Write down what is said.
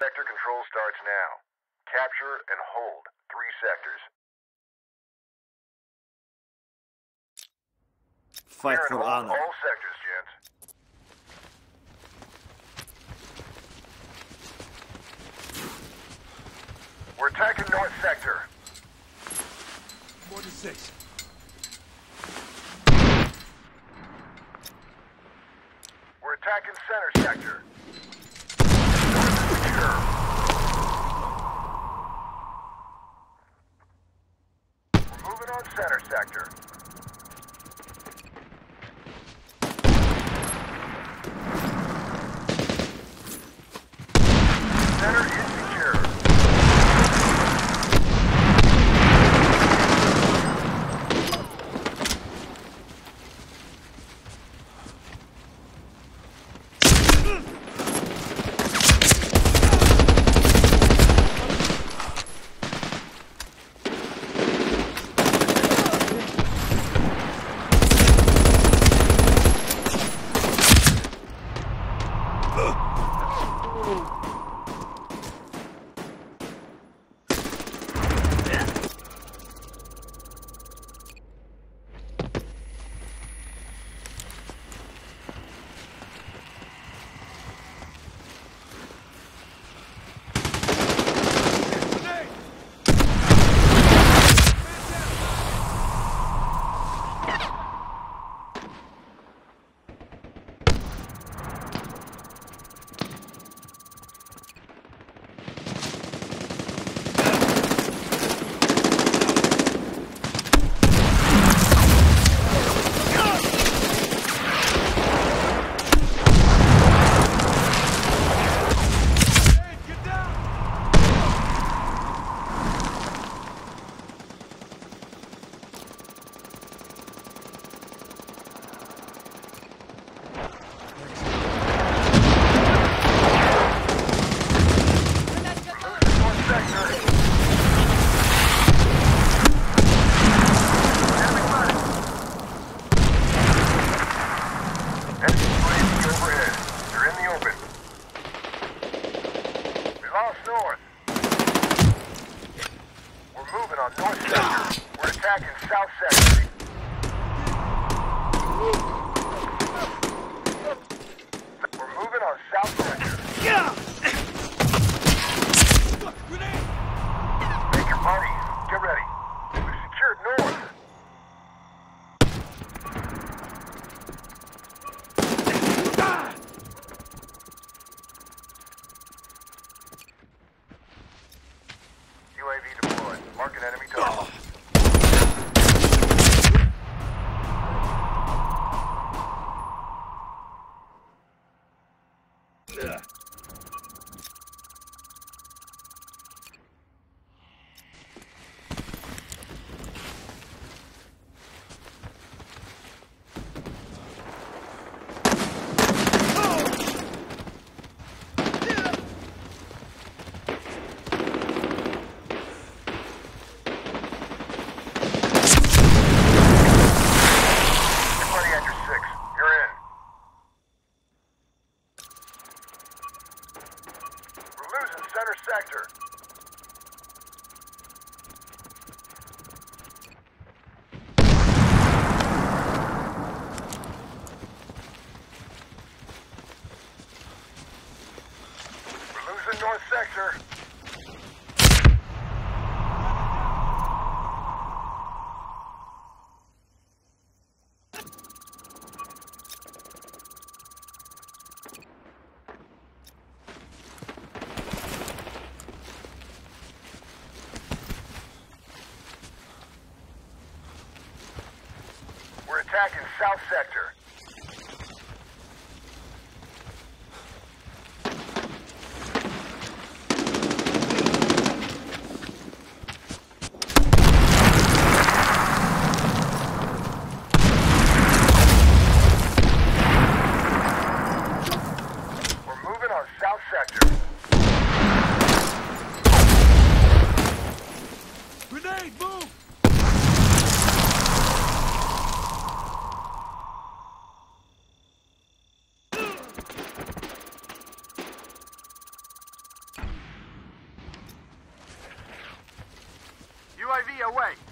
Sector control starts now. Capture and hold three sectors. Fight Clear and for honor. all sectors, gents. We're attacking North Sector. More than six. We're attacking Center Sector. On Center Sector. Lost North. We're moving on North Sector. We're attacking South Sector. We're moving on South Sector. Grenade! We're south sector. away.